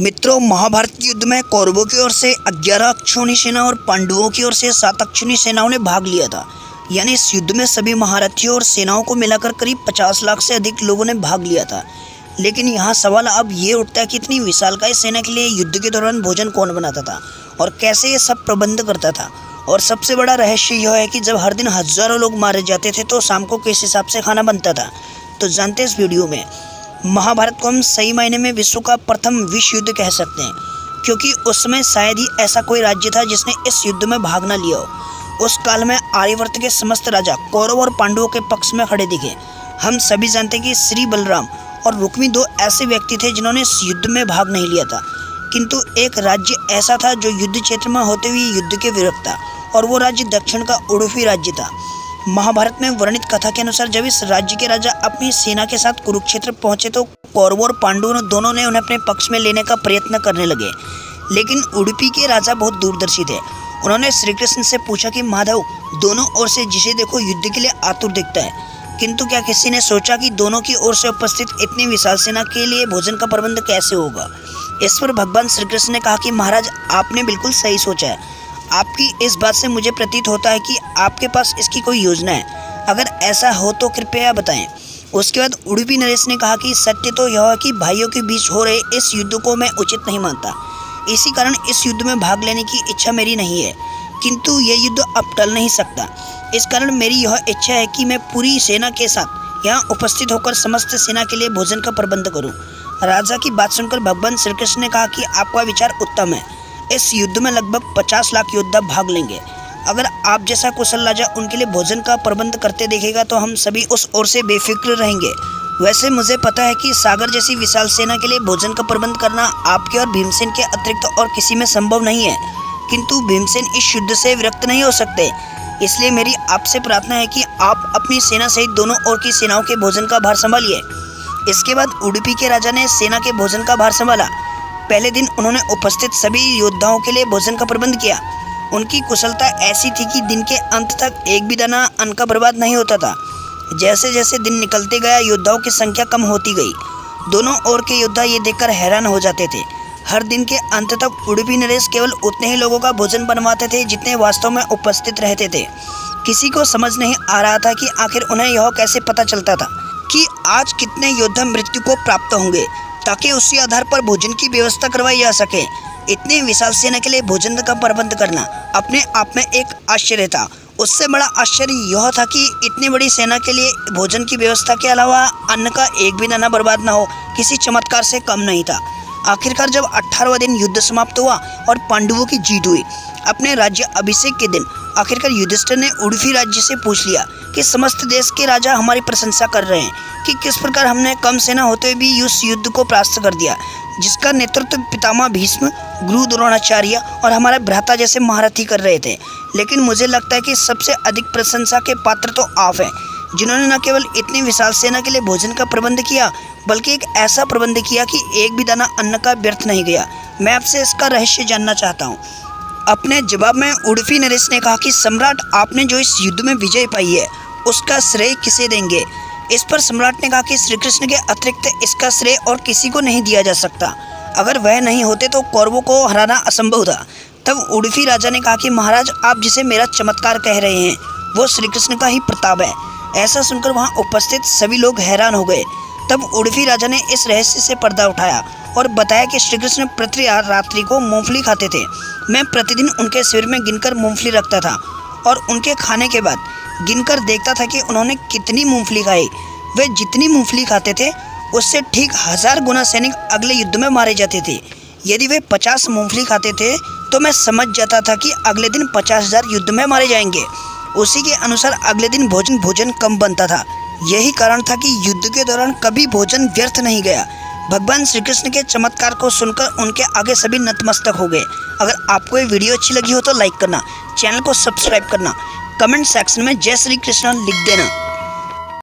मित्रों, महाभारत युद्ध में कौरवों की ओर से ग्यारह अक्षौणी सेना और पांडवों की ओर से सात अक्षौणी सेनाओं ने भाग लिया था। यानी इस युद्ध में सभी महारथियों और सेनाओं को मिलाकर करीब पचास लाख से अधिक लोगों ने भाग लिया था। लेकिन यहाँ सवाल अब ये उठता है कि इतनी विशालकाय सेना के लिए युद्ध के दौरान भोजन कौन बनाता था और कैसे ये सब प्रबंध करता था? और सबसे बड़ा रहस्य यह है कि जब हर दिन हज़ारों लोग मारे जाते थे तो शाम को किस हिसाब से खाना बनता था? तो जानते इस वीडियो में। महाभारत को हम सही मायने में विश्व का प्रथम विश्व युद्ध कह सकते हैं, क्योंकि उसमें शायद ही ऐसा कोई राज्य था जिसने इस युद्ध में भाग न लिया हो। उस काल में आर्यवर्त के समस्त राजा कौरव और पांडवों के पक्ष में खड़े दिखे। हम सभी जानते हैं कि श्री बलराम और रुक्मी दो ऐसे व्यक्ति थे जिन्होंने इस युद्ध में भाग नहीं लिया था। किंतु एक राज्य ऐसा था जो युद्ध क्षेत्र में होते हुए युद्ध के विरुद्ध था, और वो राज्य दक्षिण का उड़ुफी राज्य था। महाभारत में वर्णित कथा के अनुसार जब इस राज्य के राजा अपनी सेना के साथ कुरुक्षेत्र पहुँचे तो कौरवों और पांडवों दोनों ने उन्हें अपने पक्ष में लेने का प्रयत्न करने लगे। लेकिन उडुपी के राजा बहुत दूरदर्शी थे। उन्होंने श्री कृष्ण से पूछा कि, माधव, दोनों ओर से जिसे देखो, युद्ध के लिए आतुर दिखता है। किंतु क्या किसी ने सोचा कि दोनों की ओर से उपस्थित इतनी विशाल सेना के लिए भोजन का प्रबंध कैसे होगा? इस पर भगवान श्री कृष्ण ने कहा कि, महाराज, आपने बिल्कुल सही सोचा है। आपकी इस बात से मुझे प्रतीत होता है कि आपके पास इसकी कोई योजना है। अगर ऐसा हो तो कृपया बताएँ। उसके बाद उड़ुपी नरेश ने कहा कि सत्य तो यह है कि भाइयों के बीच हो रहे इस युद्ध को मैं उचित नहीं मानता। इसी कारण इस युद्ध में भाग लेने की इच्छा मेरी नहीं है। किंतु यह युद्ध अब टल नहीं सकता। इस कारण मेरी यह इच्छा है कि मैं पूरी सेना के साथ यहाँ उपस्थित होकर समस्त सेना के लिए भोजन का प्रबंध करूँ। राजा की बात सुनकर भगवान श्री कृष्ण ने कहा कि आपका विचार उत्तम है। इस युद्ध में लगभग पचास लाख योद्धा भाग लेंगे। अगर आप जैसा कुशल राजा उनके लिए भोजन का प्रबंध करते देखेगा तो हम सभी उस ओर से बेफिक्र रहेंगे। वैसे मुझे पता है कि सागर जैसी विशाल सेना के लिए भोजन का प्रबंध करना आपके और भीमसेन के अतिरिक्त और किसी में संभव नहीं है। किंतु भीमसेन इस युद्ध से विरक्त नहीं हो सकते। इसलिए मेरी आपसे प्रार्थना है कि आप अपनी सेना सहित दोनों ओर की सेनाओं के भोजन का भार संभालिए। इसके बाद उडुपी के राजा ने सेना के भोजन का भार संभाला। पहले दिन उन्होंने उपस्थित सभी योद्धाओं के लिए भोजन का प्रबंध किया। उनकी कुशलता ऐसी थी कि दिन के अंत तक एक भी दाना अन्न का बर्बाद नहीं होता था। जैसे जैसे दिन निकलते गया, योद्धाओं की संख्या कम होती गई। दोनों ओर के योद्धा ये देखकर हैरान हो जाते थे। हर दिन के अंत तक उड़पी नरेश केवल उतने ही लोगों का भोजन बनवाते थे जितने वास्तव में उपस्थित रहते थे। किसी को समझ नहीं आ रहा था कि आखिर उन्हें यह कैसे पता चलता था कि आज कितने योद्धा मृत्यु को प्राप्त होंगे। ताकि उसी आधार पर भोजन की व्यवस्था करवाई जा सके। इतनी विशाल सेना के लिए भोजन का प्रबंध करना अपने आप में एक आश्चर्य था। उससे बड़ा आश्चर्य यह था कि इतनी बड़ी सेना के लिए भोजन की व्यवस्था के अलावा अन्न का एक भी दाना बर्बाद न हो, किसी चमत्कार से कम नहीं था। आखिरकार जब अठारहवा दिन युद्ध समाप्त हुआ और पांडवों की जीत हुई, अपने राज्य अभिषेक के दिन आखिरकार युधिष्ठिर ने उड़फी राज्य से पूछ लिया कि समस्त देश के राजा हमारी प्रशंसा कर रहे हैं कि किस प्रकार हमने कम सेना होते भी उस युद्ध को प्राप्त कर दिया, जिसका नेतृत्व पितामह भीष्म, गुरु द्रोणाचार्य और हमारे भ्राता जैसे महारथी कर रहे थे। लेकिन मुझे लगता है कि सबसे अधिक प्रशंसा के पात्र तो आप हैं, जिन्होंने न केवल इतनी विशाल सेना के लिए भोजन का प्रबंध किया, बल्कि एक ऐसा प्रबंध किया कि एक भी दाना अन्न का व्यर्थ नहीं गया। मैं आपसे इसका रहस्य जानना चाहता हूँ। अपने जवाब में उड़फी नरेश ने कहा कि सम्राट, आपने जो इस युद्ध में विजय पाई है, उसका श्रेय किसे देंगे? इस पर सम्राट ने कहा कि श्री कृष्ण के अतिरिक्त इसका श्रेय और किसी को नहीं दिया जा सकता। अगर वह नहीं होते तो कौरवों को हराना असंभव था। तब उड़फी राजा ने कहा कि महाराज, आप जिसे मेरा चमत्कार कह रहे हैं, वो श्री कृष्ण का ही प्रताप है। ऐसा सुनकर वहाँ उपस्थित सभी लोग हैरान हो गए। तब उड़फी राजा ने इस रहस्य से पर्दा उठाया और बताया कि श्री कृष्ण प्रति रात्रि को मूंगफली खाते थे। मैं प्रतिदिन उनके सिर में गिनकर मूंगफली रखता था और उनके खाने के बाद गिनकर देखता था कि उन्होंने कितनी मूंगफली खाई। वे जितनी मूंगफली खाते थे, उससे ठीक हज़ार गुना सैनिक अगले युद्ध में मारे जाते थे। यदि वे पचास मूंगफली खाते थे तो मैं समझ जाता था कि अगले दिन पचास हज़ार युद्ध में मारे जाएँगे। उसी के अनुसार अगले दिन भोजन भोजन कम बनता था। यही कारण था कि युद्ध के दौरान कभी भोजन व्यर्थ नहीं गया। भगवान श्री कृष्ण के चमत्कार को सुनकर उनके आगे सभी नतमस्तक हो गए। अगर आपको ये वीडियो अच्छी लगी हो तो लाइक करना, चैनल को सब्सक्राइब करना, कमेंट सेक्शन में जय श्री कृष्ण लिख देना।